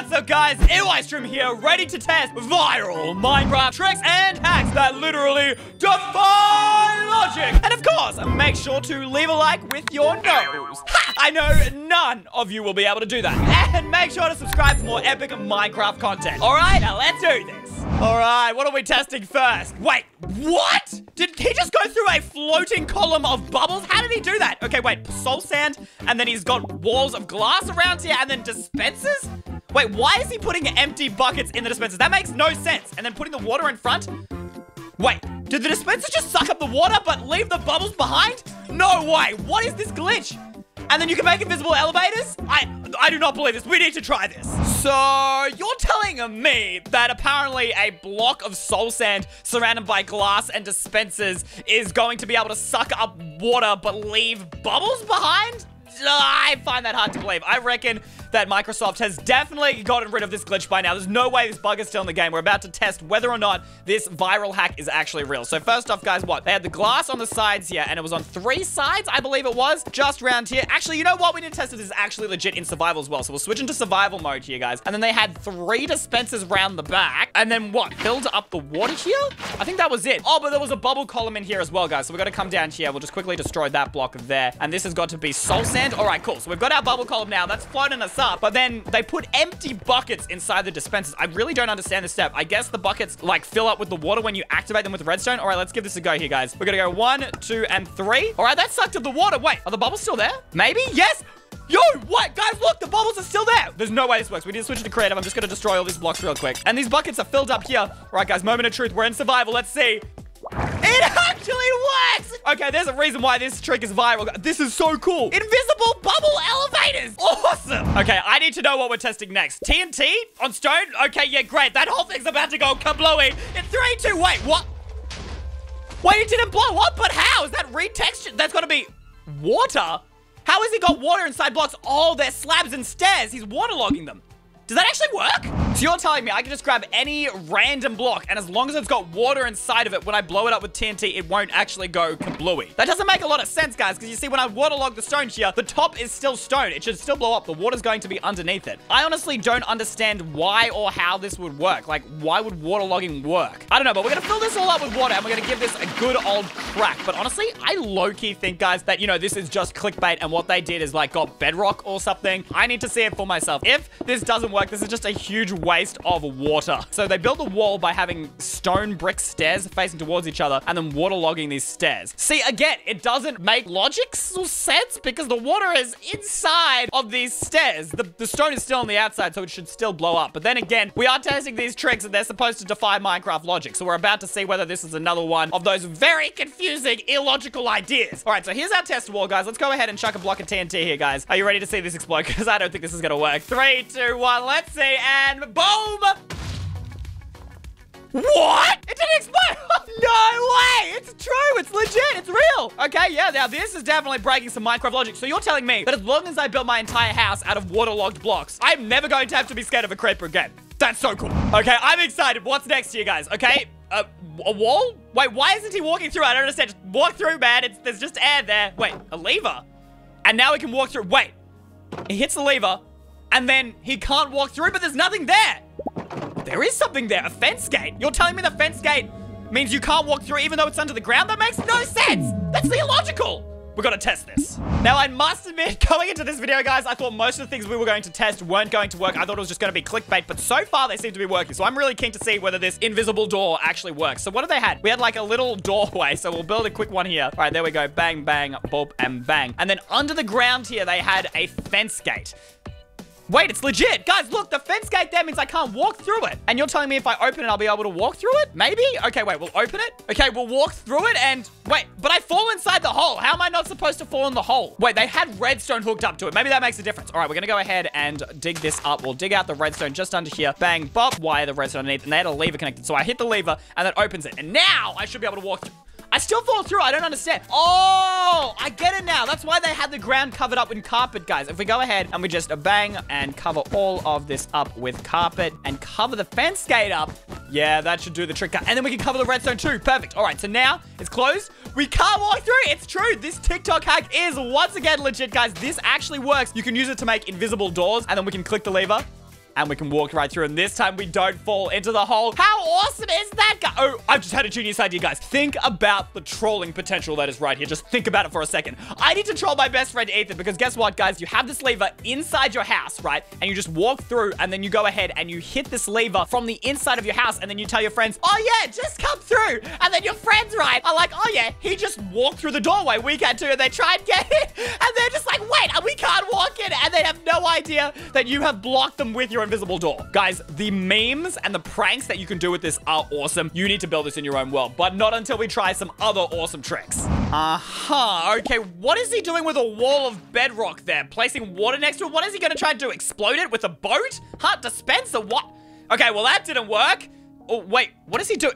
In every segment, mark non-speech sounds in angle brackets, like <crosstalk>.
What's up, guys? Ew here, ready to test viral Minecraft tricks and hacks that literally defy logic. And of course, make sure to leave a like with your nose. Ha! I know none of you will be able to do that. And make sure to subscribe for more epic Minecraft content. All right, now let's do this. All right, what are we testing first? Wait, what? Did he just go through a floating column of bubbles? How did he do that? Okay, wait, soul sand, and then he's got walls of glass around here, and then dispensers? Wait, why is he putting empty buckets in the dispensers? That makes no sense. And then putting the water in front? Wait, did the dispenser just suck up the water but leave the bubbles behind? No way, what is this glitch? And then you can make invisible elevators? I I do not believe this. We need to try this. So, you're telling me that apparently a block of soul sand surrounded by glass and dispensers is going to be able to suck up water but leave bubbles behind? Ah, I find that hard to believe. I reckon that Microsoft has definitely gotten rid of this glitch by now. There's no way this bug is still in the game. We're about to test whether or not this viral hack is actually real. So first off, guys, what? They had the glass on the sides here, and it was on three sides, I believe it was, just around here. Actually, you know what? We need to test if this is actually legit in survival as well. So we'll switch into survival mode here, guys. And then they had three dispensers around the back. And then what? Filled up the water here? I think that was it. Oh, but there was a bubble column in here as well, guys. So we got to come down here. We'll just quickly destroy that block there. And this has got to be soul sand. All right, cool. So we've got our bubble column now. That's floating us up. But then they put empty buckets inside the dispensers. I really don't understand this step. I guess the buckets like fill up with the water when you activate them with redstone. All right, let's give this a go here, guys. We're gonna go one, two, and three. All right, that sucked up the water. Wait, are the bubbles still there? Maybe? Yes. Yo, what? Guys, look, the bubbles are still there. There's no way this works. We need to switch to creative. I'm just going to destroy all these blocks real quick. And these buckets are filled up here. All right, guys, moment of truth. We're in survival. Let's see. It <laughs> actually works! Okay, there's a reason why this trick is viral. This is so cool. Invisible bubble. Okay, I need to know what we're testing next. TNT on stone? Okay, yeah, great. That whole thing's about to go kablooey. In three, two, wait, what? Wait, it didn't blow up, but how? Is that retextured? That's got to be water? How has he got water inside blocks? Oh, they're slabs and stairs. He's waterlogging them. Does that actually work? So you're telling me I can just grab any random block, and as long as it's got water inside of it, when I blow it up with TNT, it won't actually go kablooey. That doesn't make a lot of sense, guys, because you see, when I waterlog the stone here, the top is still stone. It should still blow up. The water's going to be underneath it. I honestly don't understand why or how this would work. Like, why would waterlogging work? I don't know, but we're gonna fill this all up with water, and we're gonna give this a good old crack. But honestly, I low-key think, guys, that, you know, this is just clickbait, and what they did is, like, got bedrock or something. I need to see it for myself. If this doesn't work, work. This is just a huge waste of water. So they built a wall by having stone brick stairs facing towards each other and then waterlogging these stairs. See, again, it doesn't make logic sense because the water is inside of these stairs. The, the stone is still on the outside, so it should still blow up. But then again, we are testing these tricks and they're supposed to defy Minecraft logic. So we're about to see whether this is another one of those very confusing, illogical ideas. All right, so here's our test wall, guys. Let's go ahead and chuck a block of TNT here, guys. Are you ready to see this explode? <laughs> Because I don't think this is going to work. Three, two, one, let's see, and boom! What? It didn't explode! <laughs> no way! It's true! It's legit! It's real! Okay, yeah, now this is definitely breaking some Minecraft logic. So you're telling me that as long as I build my entire house out of waterlogged blocks, I'm never going to have to be scared of a creeper again. That's so cool. Okay, I'm excited. What's next to you guys? Okay, uh, a wall? Wait, why isn't he walking through? I don't understand. Just walk through, man. It's, there's just air there. Wait, a lever? And now we can walk through. Wait, he hits the lever and then he can't walk through, but there's nothing there. There is something there, a fence gate. You're telling me the fence gate means you can't walk through even though it's under the ground? That makes no sense. That's illogical. We're gonna test this. Now, I must admit, <laughs> going into this video, guys, I thought most of the things we were going to test weren't going to work. I thought it was just gonna be clickbait, but so far they seem to be working. So I'm really keen to see whether this invisible door actually works. So what have they had? We had like a little doorway, so we'll build a quick one here. All right, there we go. Bang, bang, boop, and bang. And then under the ground here, they had a fence gate. Wait, it's legit. Guys, look, the fence gate there means I can't walk through it. And you're telling me if I open it, I'll be able to walk through it? Maybe? Okay, wait, we'll open it. Okay, we'll walk through it and... Wait, but I fall inside the hole. How am I not supposed to fall in the hole? Wait, they had redstone hooked up to it. Maybe that makes a difference. All right, we're going to go ahead and dig this up. We'll dig out the redstone just under here. Bang, bop, wire the redstone underneath. And they had a lever connected. So I hit the lever and that opens it. And now I should be able to walk through. I still fall through. I don't understand. Oh, I get it now. That's why they had the ground covered up in carpet, guys. If we go ahead and we just bang and cover all of this up with carpet and cover the fence gate up, yeah, that should do the trick. And then we can cover the redstone too. Perfect. All right, so now it's closed. We can't walk through. It's true. This TikTok hack is once again legit, guys. This actually works. You can use it to make invisible doors, and then we can click the lever and we can walk right through. And this time we don't fall into the hole. How awesome is that? Oh, I've just had a genius idea, guys. Think about the trolling potential that is right here. Just think about it for a second. I need to troll my best friend Ethan because guess what, guys? You have this lever inside your house, right? And you just walk through and then you go ahead and you hit this lever from the inside of your house and then you tell your friends, oh yeah, just come through. And then your friends, right, are like, oh yeah, he just walked through the doorway. We can too. And they try and get in and they're just like, wait, we can't walk in. And they have no idea that you have blocked them with your invisible door. Guys, the memes and the pranks that you can do with this are awesome. You need to build this in your own world, but not until we try some other awesome tricks. Uh-huh. Okay, what is he doing with a wall of bedrock there? Placing water next to it? What is he gonna try to do? Explode it with a boat? Huh? Dispenser? What? Okay, well that didn't work. Oh, wait, what is he doing?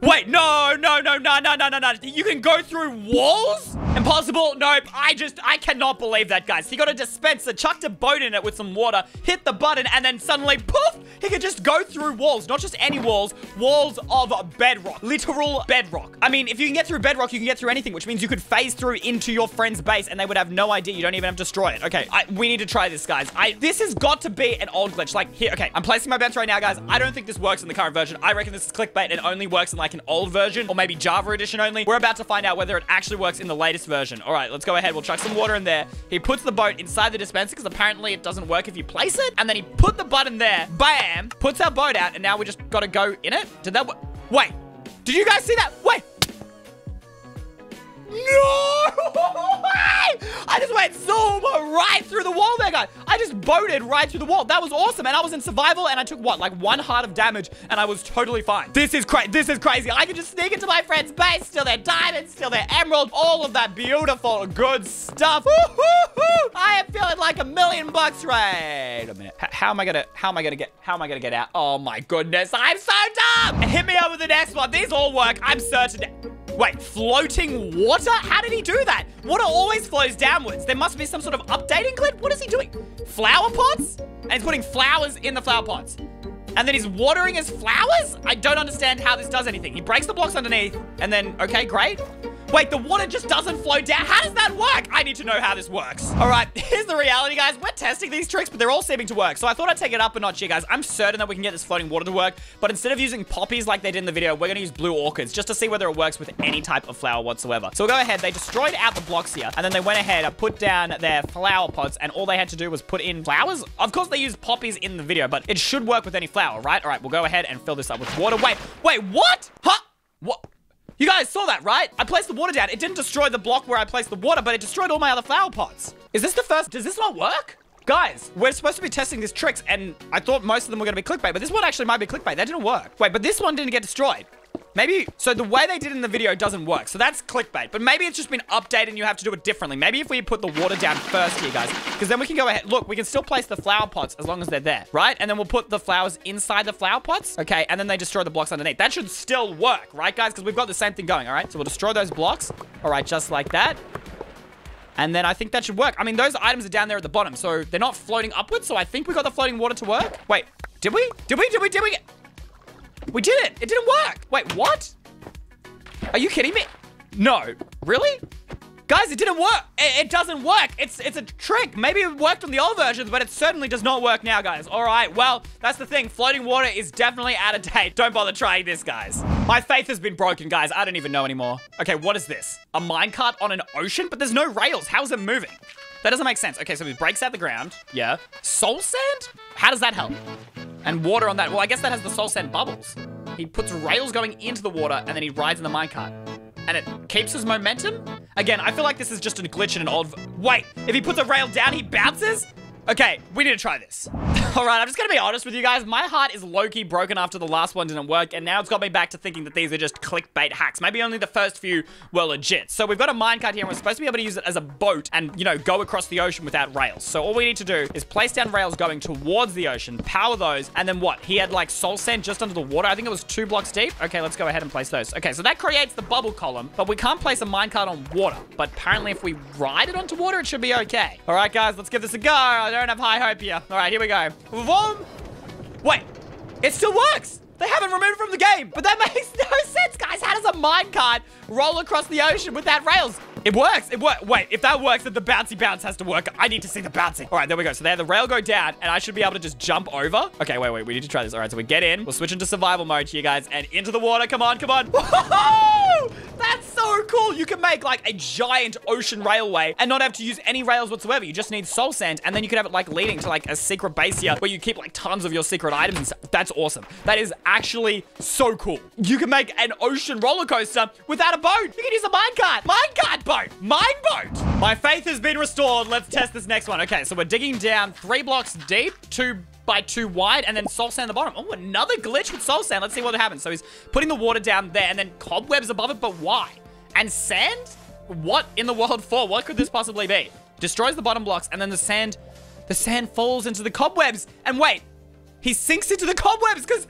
Wait, no, no, no, no, no, no, no, no. You can go through walls? Impossible. Nope. I just, I cannot believe that, guys. He got a dispenser, chucked a boat in it with some water, hit the button, and then suddenly, poof, he could just go through walls. Not just any walls, walls of bedrock. Literal bedrock. I mean, if you can get through bedrock, you can get through anything, which means you could phase through into your friend's base and they would have no idea. You don't even have to destroy it. Okay, I, we need to try this, guys. I, this has got to be an old glitch. Like, here, okay, I'm placing my bets right now, guys. I don't think this works in the current version. I reckon this is clickbait. It only works in like an old version or maybe Java edition only. We're about to find out whether it actually works in the latest version. All right, let's go ahead. We'll chuck some water in there. He puts the boat inside the dispenser because apparently it doesn't work if you place it. And then he put the button there. Bam. Puts our boat out. And now we just got to go in it. Did that Wait. Did you guys see that? Wait. No! <laughs> I just went zoom right through the wall there, guys. I just boated right through the wall. That was awesome. And I was in survival and I took what, like one heart of damage and I was totally fine. This is crazy. This is crazy. I can just sneak into my friend's base, steal their diamonds, steal their emerald, all of that beautiful, good stuff. I am feeling like a million bucks. Right. Wait a minute. How am I gonna, how am I gonna get, how am I gonna get out? Oh my goodness. I'm so dumb. Hit me up with the next one. These all work. I'm certain. Wait, floating water? How did he do that? Water always flows downwards. There must be some sort of updating glitch. What is he doing? Flower pots? And he's putting flowers in the flower pots. And then he's watering his flowers? I don't understand how this does anything. He breaks the blocks underneath, and then, okay, great. Wait, the water just doesn't flow down. How does that work? I need to know how this works. All right, <laughs> here's the reality, guys. We're testing these tricks, but they're all seeming to work. So I thought I'd take it up a notch here, guys. I'm certain that we can get this floating water to work, but instead of using poppies like they did in the video, we're gonna use blue orchids just to see whether it works with any type of flower whatsoever. So we'll go ahead. They destroyed out the blocks here, and then they went ahead and put down their flower pots, and all they had to do was put in flowers. Of course, they used poppies in the video, but it should work with any flower, right? All right, we'll go ahead and fill this up with water. Wait, wait, what? Huh? What? You guys saw that, right? I placed the water down. It didn't destroy the block where I placed the water, but it destroyed all my other flower pots. Is this the first? Does this not work? Guys, we're supposed to be testing these tricks, and I thought most of them were going to be clickbait, but this one actually might be clickbait. That didn't work. Wait, but this one didn't get destroyed. Maybe, so the way they did in the video doesn't work. So that's clickbait. But maybe it's just been updated and you have to do it differently. Maybe if we put the water down first here, guys. Because then we can go ahead. Look, we can still place the flower pots as long as they're there, right? And then we'll put the flowers inside the flower pots. Okay, and then they destroy the blocks underneath. That should still work, right, guys? Because we've got the same thing going, all right? So we'll destroy those blocks. All right, just like that. And then I think that should work. I mean, those items are down there at the bottom, so they're not floating upwards. So I think we got the floating water to work. Wait, did we? Did we? Did we? Did we? We did it. It didn't work. Wait, what? Are you kidding me? No. Really? Guys, it didn't work. It, it, doesn't work. It's it's a trick. Maybe it worked on the old versions, but it certainly does not work now, guys. All right, well, that's the thing. Floating water is definitely out of date. Don't bother trying this, guys. My faith has been broken, guys. I don't even know anymore. Okay, what is this? A minecart on an ocean? But there's no rails. How's it moving? That doesn't make sense. Okay, so he breaks out the ground. Yeah. Soul sand? How does that help? And water on that. Well, I guess that has the soul sand bubbles. He puts rails going into the water, and then he rides in the minecart. And it keeps his momentum? Again, I feel like this is just a glitch in an old... Wait, if he puts a rail down, he bounces? Okay, we need to try this. <laughs> All right, I'm just gonna be honest with you guys. My heart is low-key broken after the last one didn't work, and now it's got me back to thinking that these are just clickbait hacks. Maybe only the first few were legit. So we've got a minecart here, and we're supposed to be able to use it as a boat and, you know, go across the ocean without rails. So all we need to do is place down rails going towards the ocean, power those, and then what? He had, like, soul sand just under the water. I think it was two blocks deep. Okay, let's go ahead and place those. Okay, so that creates the bubble column, but we can't place a minecart on water. But apparently if we ride it onto water, it should be okay. All right, guys, let's give this a go. I don't have high hope here. All right, here we go. Vroom. Wait, it still works. They haven't removed it from the game, but that makes <laughs> no sense, guys. How does a minecart roll across the ocean without rails? It works. It works. Wait, if that works, then the bouncy bounce has to work. I need to see the bouncy. All right, there we go. So there, the rail go down, and I should be able to just jump over. Okay, wait, wait. We need to try this. All right, so we get in. We'll switch into survival mode here, guys, and into the water. Come on, come on. <laughs> Whoa! That's so cool. You can make like a giant ocean railway and not have to use any rails whatsoever. You just need soul sand, and then you could have it like leading to like a secret base here where you keep like tons of your secret items. That's awesome. That is actually so cool. You can make an ocean roller coaster without a boat. You can use a minecart. Minecart boat. Mine boat. My faith has been restored. Let's test this next one. Okay, so we're digging down three blocks deep, two by two wide, and then soul sand at the bottom. Oh, another glitch with soul sand. Let's see what happens. So he's putting the water down there, and then cobwebs above it, but why? And sand? What in the world for? What could this possibly be? Destroys the bottom blocks, and then the sand, the sand falls into the cobwebs. And wait, he sinks into the cobwebs because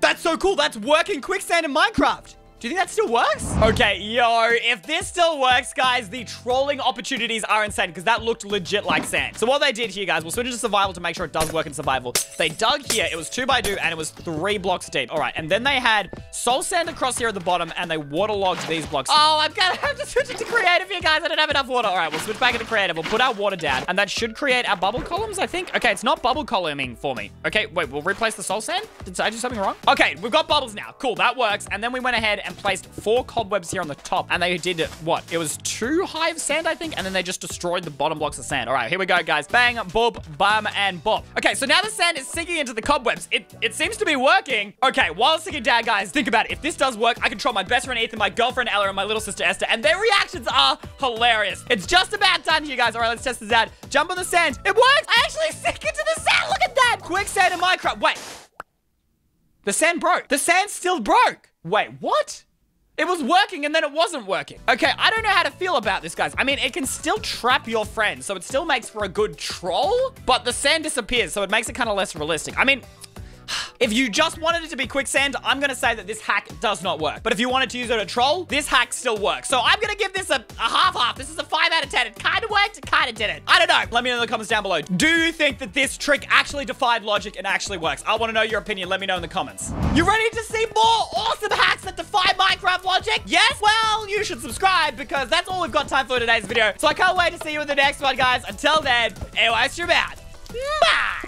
that's so cool. That's working quicksand in Minecraft. Do you think that still works? Okay, yo, if this still works, guys, the trolling opportunities are insane because that looked legit like sand. So what they did here, guys, we'll switch into survival to make sure it does work in survival. They dug here. It was two by two and it was three blocks deep. All right, and then they had soul sand across here at the bottom and they waterlogged these blocks. Oh, I'm gonna <laughs> have to switch it to creative here, guys. I don't have enough water. All right, we'll switch back into creative. We'll put our water down and that should create our bubble columns, I think. Okay, it's not bubble columning for me. Okay, wait, we'll replace the soul sand. Did I do something wrong? Okay, we've got bubbles now. Cool, that works. And then we went ahead and placed four cobwebs here on the top. And they did what? It was two hive sand, I think. And then they just destroyed the bottom blocks of sand. All right, here we go, guys. Bang, boop, bam, and bop. Okay, so now the sand is sinking into the cobwebs. It, it seems to be working. Okay, while sinking down, guys, think about it. If this does work, I control my best friend Ethan, my girlfriend Ella, and my little sister Esther. And their reactions are hilarious. It's just about done here, guys. All right, let's test this out. Jump on the sand. It works. I actually sink into the sand. Look at that. Quicksand in Minecraft. Wait. The sand broke. The sand still broke. Wait, what? It was working and then it wasn't working. Okay, I don't know how to feel about this, guys. I mean, it can still trap your friend, so it still makes for a good troll, but the sand disappears, so it makes it kind of less realistic. I mean, if you just wanted it to be quicksand, I'm to say that this hack does not work. But if you wanted to use it to troll, this hack still works. So I'm to give this a half-half. This is a 5 out of 10. It kind of worked, it kind of didn't. I don't know. Let me know in the comments down below. Do you think that this trick actually defied logic and actually works? I want to know your opinion. Let me know in the comments. You ready to see more awesome hacks that defy Minecraft logic? Yes? Well, you should subscribe because that's all we've got time for today's video. So I can't wait to see you in the next one, guys. Until then, AOS, you're out. Bye!